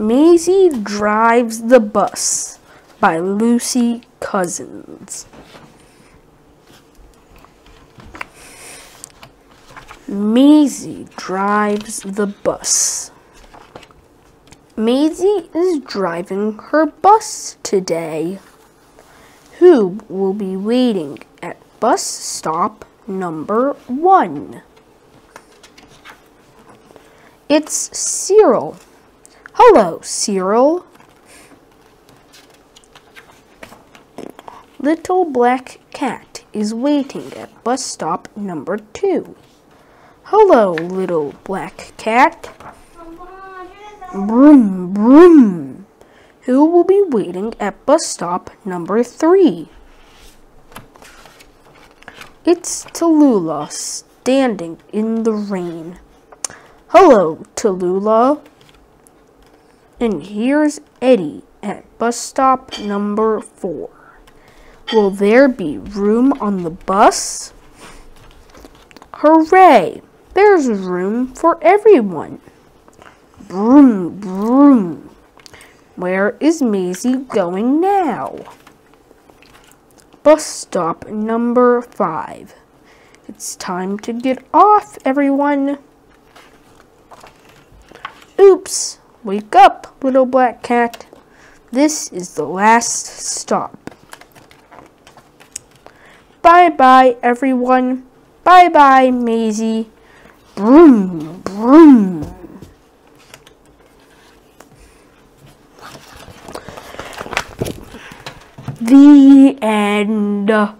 Maisy Drives the Bus by Lucy Cousins. Maisy drives the bus. Maisy is driving her bus today. Who will be waiting at bus stop number one? It's Cyril. Hello, Cyril. Little Black Cat is waiting at bus stop number two. Hello, little black cat. Broom, broom. Who will be waiting at bus stop number three? It's Tallulah standing in the rain. Hello, Tallulah. And here's Eddie at bus stop number four. Will there be room on the bus? Hooray! There's room for everyone. Broom, broom. Where is Maisy going now? Bus stop number five. It's time to get off, everyone. Oops! Wake up, little black cat. This is the last stop. Bye-bye, everyone. Bye-bye, Maisy. Broom, broom. The end.